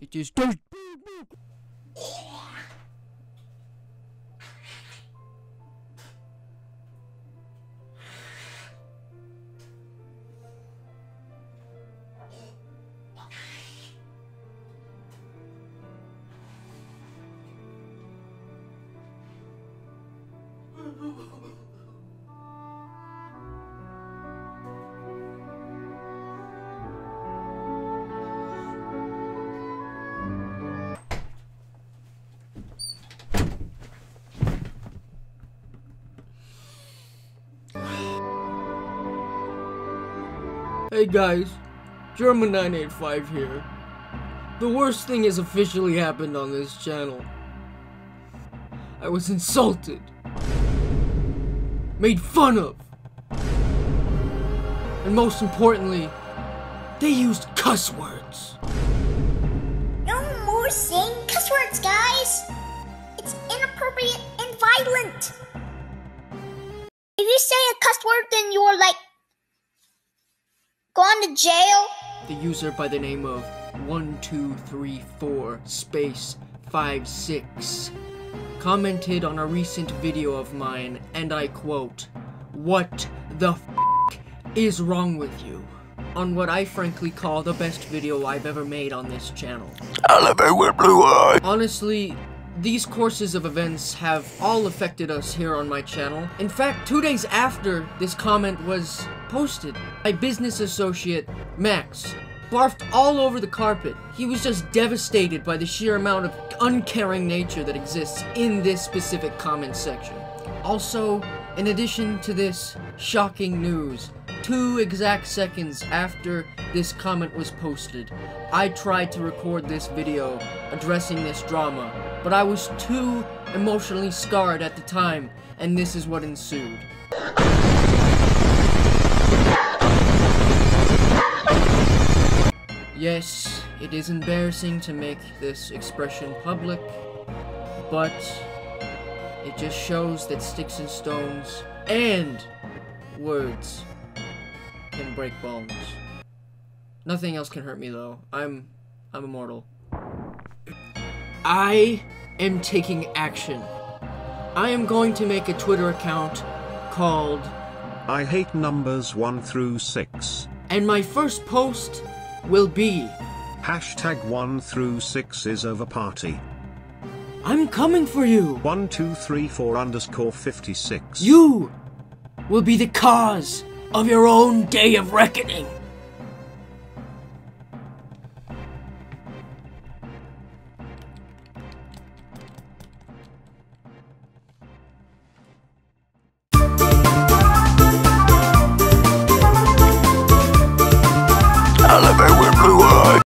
It is dirt. Hey guys, German985 here. The worst thing has officially happened on this channel. I was insulted. Made fun of. And most importantly, they used cuss words. No more saying cuss words, guys! It's inappropriate and violent! If you say a cuss word, then you're like going to jail. The user by the name of 1234 space 56 commented on a recent video of mine and I quote, What the f is wrong with you? On what I frankly call the best video I've ever made on this channel. with blue eyes. Honestly, these courses of events have all affected us here on my channel. In fact, two days after this comment was posted, my business associate, Max, barfed all over the carpet. He was just devastated by the sheer amount of uncaring nature that exists in this specific comment section. Also, in addition to this shocking news, two exact seconds after this comment was posted, I tried to record this video addressing this drama, but I was too emotionally scarred at the time, and this is what ensued. Yes, it is embarrassing to make this expression public, but it just shows that sticks and stones and words can break bones. Nothing else can hurt me though. I'm I'm immortal. I am taking action. I am going to make a Twitter account called I hate numbers 1 through 6. and my first post will be Hashtag 1 through 6 is over party. I'm coming for you. 1 2 3 4 underscore 56. You will be the cause of your own day of reckoning.